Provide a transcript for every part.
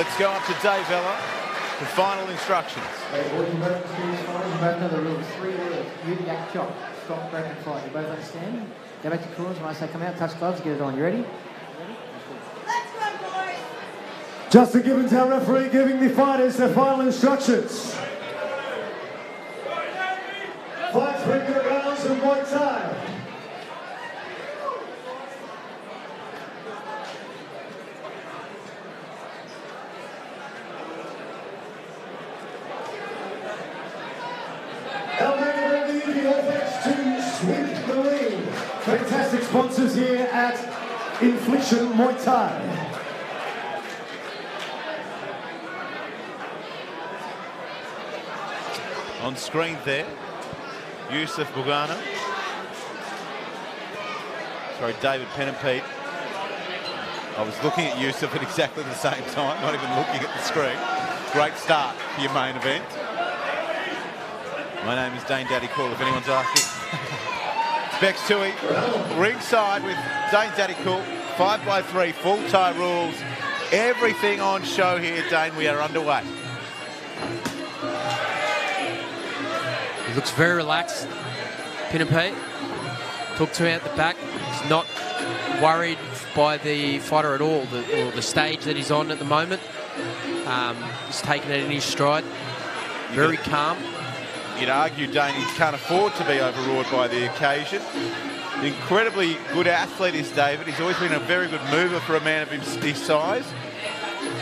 Let's go up to Dave Ella for final instructions. You the. Stop, and fight. You both understand? Go back to corners. When I say come out, touch gloves, get it on. You ready? Let's go, boys! Justin Gibbons, our referee, giving the fighters their final instructions. Five three-minute rounds of Muay Thai. Our main event of the evening, all thanks to Sweet the Lean. Fantastic sponsors here at Infliction Muay Thai. On screen there, Youssef Boughanem. Sorry, David Pennimpede. I was looking at Youssef at exactly the same time, not even looking at the screen. Great start for your main event. My name is Dane Daddy Cool, if anyone's asking. Bex Tui, ringside with Dane Daddy Cool, 5 by 3 full Thai rules. Everything on show here, Dane. We are underway. He looks very relaxed. Pennimpede. Took to out the back. He's not worried by the fighter at all, the, or the stage that he's on at the moment. Um, he's taking it in his stride. Very calm. You'd argue Dane he can't afford to be overawed by the occasion. Incredibly good athlete is David. He's always been a very good mover for a man of his, size.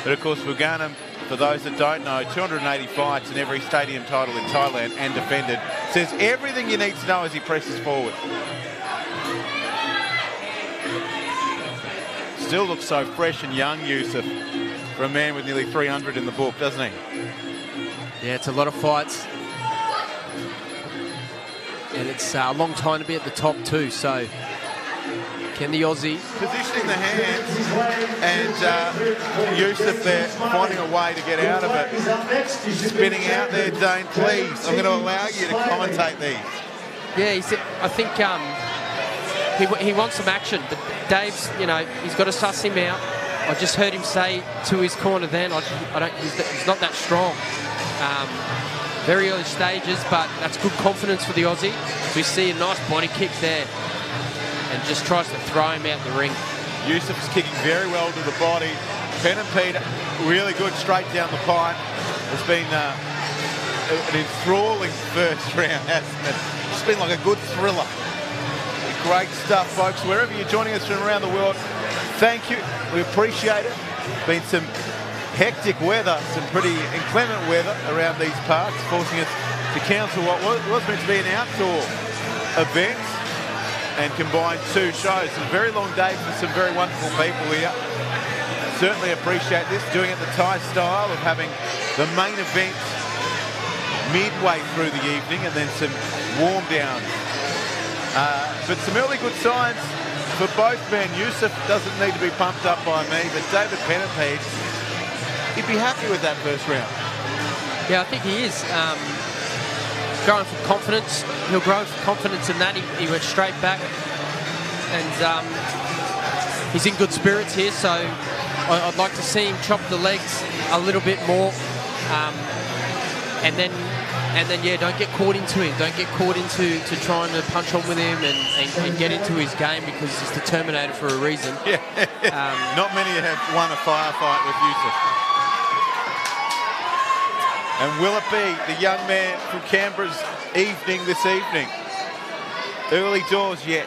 But of course, Boughanem, for those that don't know, 280 fights and every stadium title in Thailand and defended. Says everything you need to know as he presses forward. Still looks so fresh and young, Youssef, for a man with nearly 300 in the book, doesn't he? Yeah, it's a lot of fights. And it's uh, a long time to be at the top too, so can the Aussie positioning the hands and uh, Youssef there finding a way to get out of it. Spinning out there, Dane, please. I'm going to allow you to commentate these. Yeah, he's, I think um, he, he wants some action, but Dave's, you know, he's got to suss him out. I just heard him say to his corner then, I, I don't, he's, he's not that strong. Um, very early stages, but that's good confidence for the Aussie. We see a nice body kick there and just tries to throw him out the ring. Youssef is kicking very well to the body. Pennimpede really good straight down the pipe. It's been uh, an enthralling first round, hasn't it? It's been like a good thriller. Great stuff, folks. Wherever you're joining us from around the world, thank you. We appreciate it. Been some hectic weather, some pretty inclement weather around these parts, forcing us to cancel what was, was meant to be an outdoor event and combine two shows. It's a very long day for some very wonderful people here. Certainly appreciate this, doing it the Thai style of having the main event midway through the evening and then some warm down. Uh, but some early good signs for both men. Youssef doesn't need to be pumped up by me, but David Pennimpede, he'd be happy with that first round. Yeah, I think he is. Um, growing for confidence. He'll grow for confidence in that. He, he went straight back. And um, he's in good spirits here, so I, would like to see him chop the legs a little bit more. Um, and then and then yeah, don't get caught into him. Don't get caught into to trying to punch on with him and, and, and get into his game because he's the Terminator for a reason. Yeah. Um, Not many have won a firefight with Youssef. And will it be the young man from Canberra's evening this evening? Early doors yet.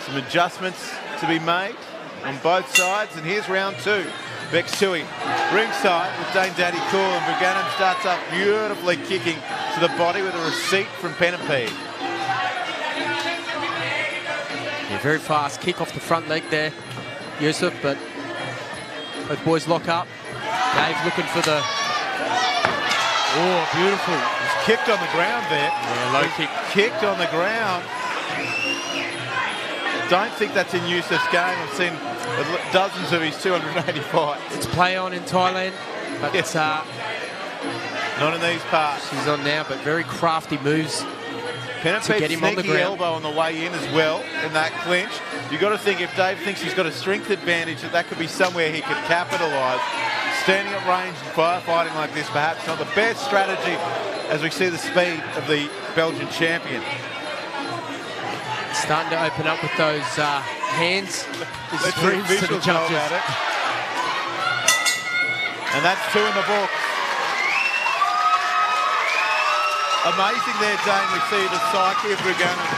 Some adjustments to be made on both sides, and here's round two. Bex Tui, ringside with Dane Daddy Cool, and Boughanem starts up beautifully kicking to the body with a receipt from Pennimpede. Yeah, very fast kick off the front leg there, Youssef, but both boys lock up. Dave's looking for the... Oh, beautiful. He's kicked on the ground there. Yeah, low He's kick. Kicked on the ground. Don't think that's in Youssef's game. I've seen dozens of his 280 fights. It's play on in Thailand, but Yes. uh, Not in these parts. she's on now, but very crafty moves Pennimpede get him on the ground. elbow on the way in as well in that clinch. You've got to think if Dave thinks he's got a strength advantage, that that could be somewhere he could capitalise. Standing at range and firefighting like this, perhaps not the best strategy as we see the speed of the Belgian champion. Starting to open up with those uh, hands. Let's to the judges. it. And that's two in the book. Amazing there, Dane. We see the psyche of Boughanem.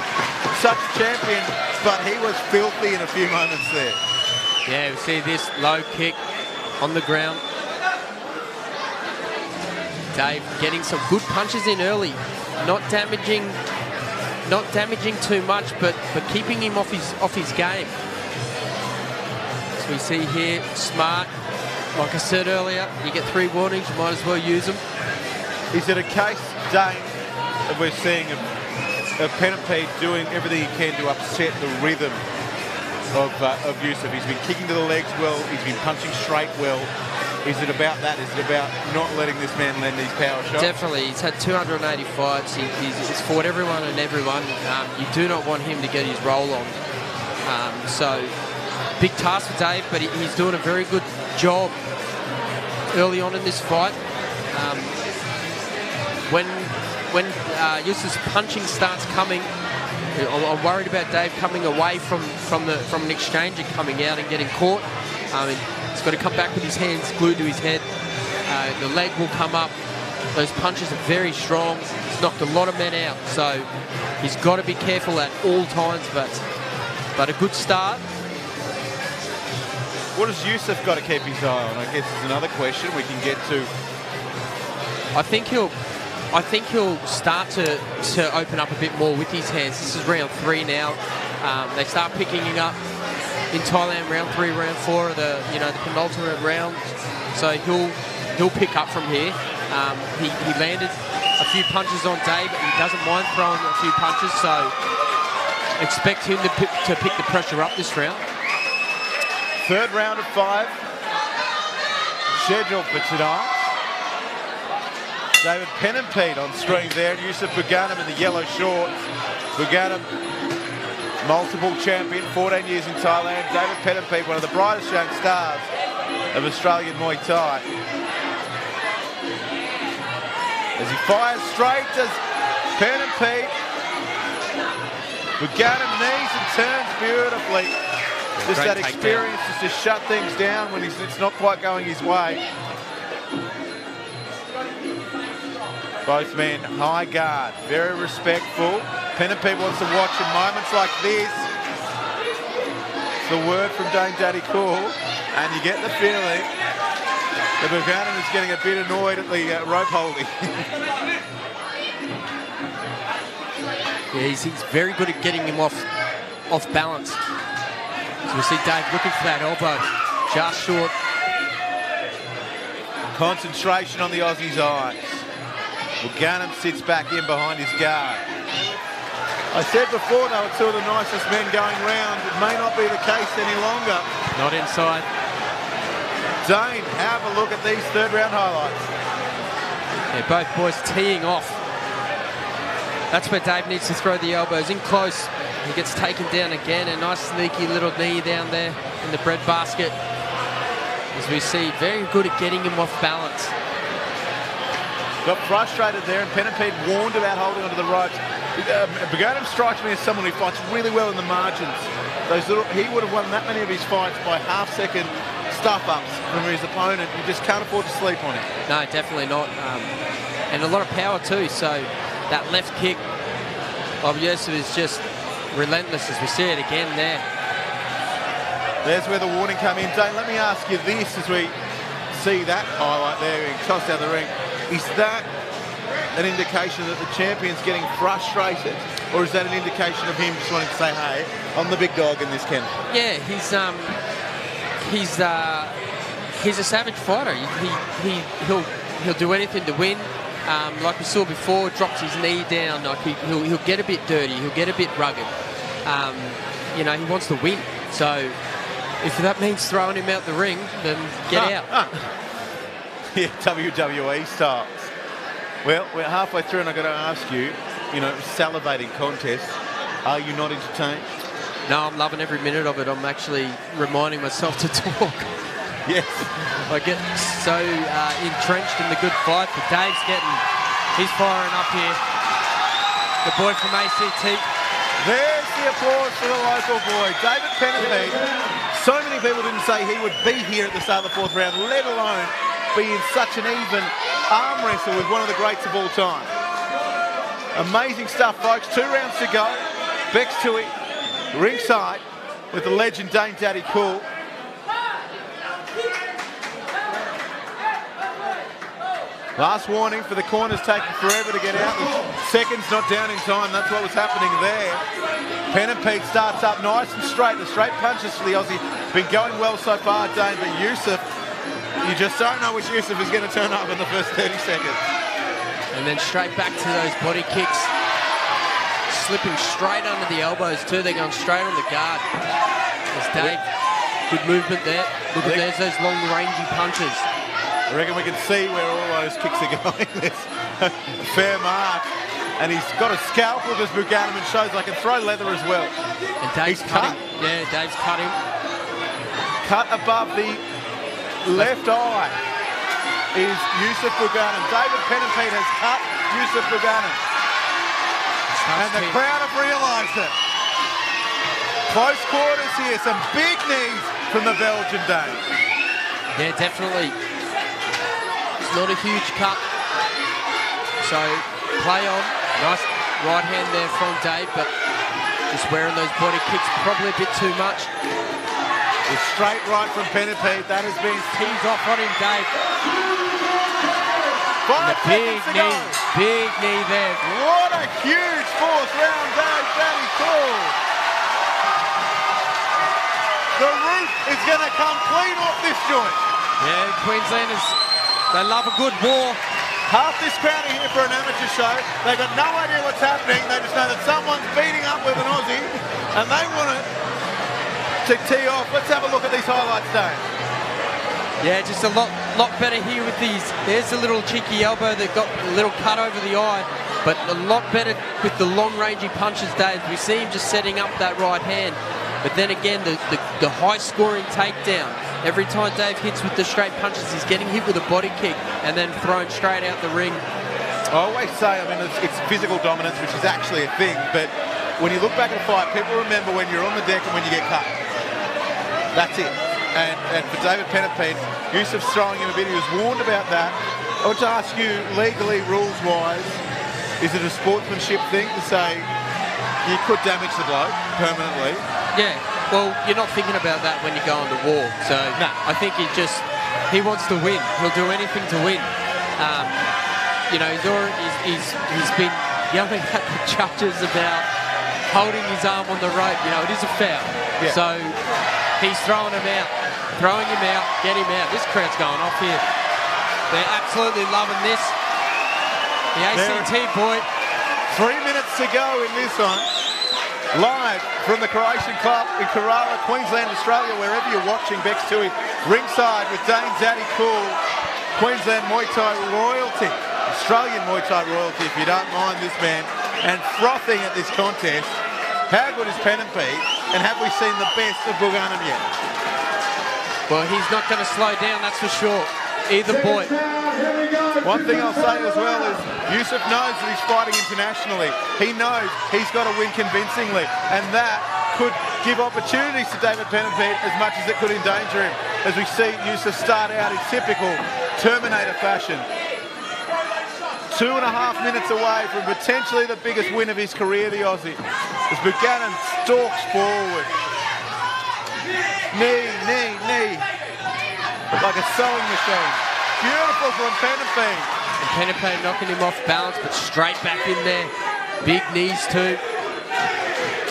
Such a champion, but he was filthy in a few moments there. Yeah, we see this low kick on the ground. Dave getting some good punches in early, not damaging, not damaging too much, but but keeping him off his off his game. So we see here, smart. Like I said earlier, you get three warnings, you might as well use them. Is it a case, Dane, that we're seeing of, of Pennimpede doing everything he can to upset the rhythm of, uh, of Youssef? He's been kicking to the legs well, he's been punching straight well. Is it about that? Is it about not letting this man land these power shots? Definitely, he's had 280 fights. He, he's, he's fought everyone and everyone. Um, you do not want him to get his roll on. Um, so, big task for Dave, but he, he's doing a very good job early on in this fight. Um, when when uh, punching starts coming, I'm, I'm worried about Dave coming away from from the from an exchange and coming out and getting caught. I mean, he's got to come back with his hands glued to his head. Uh, the leg will come up. Those punches are very strong. He's knocked a lot of men out, so he's got to be careful at all times. But but a good start. What has Youssef got to keep his eye on? I guess is another question we can get to. I think he'll. I think he'll start to, to open up a bit more with his hands. This is round three now. Um, they start picking him up in Thailand. Round three, round four, the you know the penultimate round. So he'll he'll pick up from here. Um, he, he landed a few punches on Dave, but he doesn't mind throwing a few punches. So expect him to pick, to pick the pressure up this round. Third round of five, scheduled for tonight. David Pennimpede on screen there, Youssef Boughanem in the yellow shorts. Boughanem, multiple champion, 14 years in Thailand. David Pennimpede, one of the brightest young stars of Australian Muay Thai. As he fires straight, does Pennimpede. Boughanem knees and turns beautifully. Just Great that experience just to shut things down when he's, it's not quite going his way. Both men high guard, very respectful. Pennimpede wants to watch in moments like this. It's the word from Dane Daddy Cool, and you get the feeling that Boughanem is getting a bit annoyed at the uh, rope holding. Yeah, he's, he's very good at getting him off off balance. So we see Dave looking for that elbow, just short. Concentration on the Aussie's eyes. Boughanem sits back in behind his guard. I said before they were two of the nicest men going round. It may not be the case any longer. Not inside. Dane, have a look at these third round highlights. Yeah, both boys teeing off. That's where Dave needs to throw the elbows in close. He gets taken down again. A nice sneaky little knee down there in the bread basket. As we see, very good at getting him off balance. Got frustrated there, and Pennimpede warned about holding onto the ropes. Uh, strikes me as someone who fights really well in the margins. Those little, he would have won that many of his fights by half-second stuff-ups from his opponent. You just can't afford to sleep on him. No, definitely not. Um, and a lot of power too. So that left kick of Youssef is just relentless as we see it again there. There's where the warning come in. Dane, let me ask you this as we see that highlight there being tossed down the ring. Is that an indication that the champion's getting frustrated? Or is that an indication of him just wanting to say, hey, I'm the big dog in this kennel? Yeah, he's um, he's uh, he's a savage fighter. He, he, he he'll he'll do anything to win. Um, like we saw before, drops his knee down. Like he, he'll he'll get a bit dirty. He'll get a bit rugged. Um, you know, he wants to win. So if that means throwing him out the ring, then get Ah, out. ah. Yeah, WWE styles. Well, we're halfway through, and I've got to ask you: you know, salivating contest. Are you not entertained? No, I'm loving every minute of it. I'm actually reminding myself to talk. Yes. I get so uh, entrenched in the good fight, but Dave's getting, he's firing up here. The boy from ACT. There's the applause for the local boy, David Pennimpede. So many people didn't say he would be here at the start of the fourth round, let alone be in such an even arm wrestle with one of the greats of all time. Amazing stuff, folks. Two rounds to go. Bex Tui ringside with the legend Dane Daddy Cool. Last warning for the corners taking forever to get out. Seconds not down in time. That's what was happening there. Pennimpede starts up nice and straight. The straight punches for the Aussie. Been going well so far, Dane, but Youssef, you just don't know which Youssef is going to turn up in the first 30 seconds. And then straight back to those body kicks. Slipping straight under the elbows too. They're going straight on the guard. There's Dave. Good movement there. Look at there's those long rangy punches. I reckon we can see where all those kicks are going. There's a fair mark. And he's got a scalpel, does Boughanem, and shows I can throw leather as well. And Dave's He's cutting. cut. Yeah, Dave's cutting. Cut above the left eye is Youssef Boughanem. David Pennimpede has cut Youssef Boughanem. And the crowd have realised it. Close quarters here, some big knees from the Belgian Dane. Yeah, definitely. It's not a huge cut. So play on. Nice right hand there from Dave, but just wearing those body kicks probably a bit too much. The straight right from Pennimpede, that has been Tees off on him, Dave. Five the big to go. knee, big knee there. What a huge fourth round day, Danny Cool. The roof is going to come clean off this joint. Yeah, Queenslanders, they love a good war. Half this crowd are here for an amateur show. They've got no idea what's happening. They just know that someone's beating up with an Aussie and they want it to tee off. Let's have a look at these highlights, Dave. Yeah, just a lot, lot better here with these. There's a little cheeky elbow that got a little cut over the eye, but a lot better with the long rangey punches, Dave. We see him just setting up that right hand, but then again, the, the, the high scoring takedown. Every time Dave hits with the straight punches, he's getting hit with a body kick and then thrown straight out the ring. I always say, I mean, it's, it's physical dominance, which is actually a thing, but when you look back at a fight, people remember when you're on the deck and when you get cut. That's it. And, and for David Pennimpede, Youssef's throwing him a bit. He was warned about that. I want to ask you, legally, rules-wise, is it a sportsmanship thing to say you could damage the bloke permanently? Yeah, well, you're not thinking about that when you go on the war. So No. I think he just he wants to win. He'll do anything to win. Um, you know, he's, already, he's, he's he's been yelling at the judges about holding his arm on the rope. You know, it is a foul. Yeah. So he's throwing him out, throwing him out, get him out. This crowd's going off here. They're absolutely loving this. The ACT boy. Three minutes to go in this one. Live from the Croatian Club in Carrara, Queensland, Australia, wherever you're watching, Bex Tui, ringside with Dane Daddy Cool, Queensland Muay Thai royalty, Australian Muay Thai royalty, if you don't mind this man, and frothing at this contest. How good is Pennimpede, and have we seen the best of Boughanem yet? Well, he's not going to slow down, that's for sure. Either boy. Here we go. One thing I'll say as well is Youssef knows that he's fighting internationally. He knows he's got to win convincingly, and that could give opportunities to David Pennimpede as much as it could endanger him. As we see Youssef start out in typical Terminator fashion. Two and a half minutes away from potentially the biggest win of his career, the Aussie. As Boughanem stalks forward. Knee, knee, knee. Like a sewing machine. Beautiful from Pennimpede. And knocking him off balance, but straight back in there. Big knees too.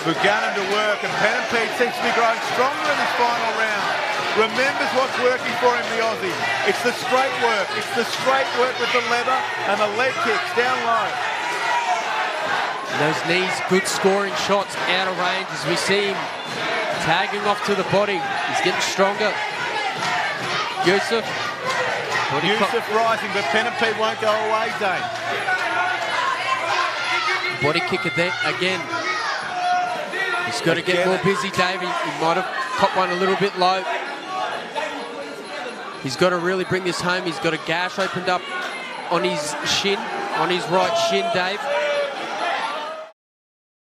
Boughanem to work, and Pennimpede seems to be growing stronger in this final round. Remembers what's working for him, the Aussie. It's the straight work. It's the straight work with the leather and the leg kicks down low. And those knees, good scoring shots out of range as we see him tagging off to the body. He's getting stronger. Youssef. Youssef rising, but Pennimpede won't go away, Dane. Body kick again. again. He's got to get more busy, Dave. He, he might have caught one a little bit low. He's got to really bring this home. He's got a gash opened up on his shin, on his right shin, Dave.